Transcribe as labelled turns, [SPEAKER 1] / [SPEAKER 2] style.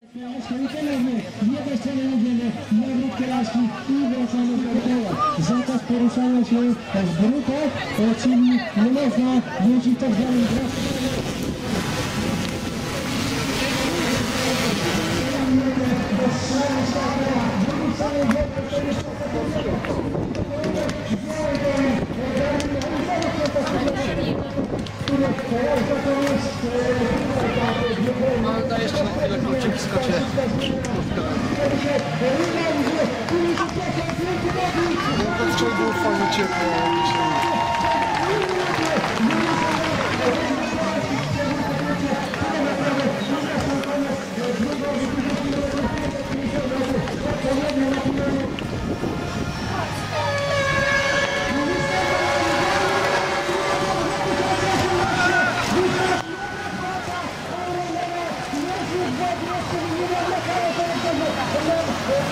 [SPEAKER 1] Ponownie niedoszczone jedziemy, nawrót Kielaszki i wracamy do koła. Zakaz poruszania się w grupach, czyli nie można jeździć tak zwanym
[SPEAKER 2] daj jeszcze
[SPEAKER 3] skacze Wczoraj było fajnie ciepło
[SPEAKER 1] Thank you.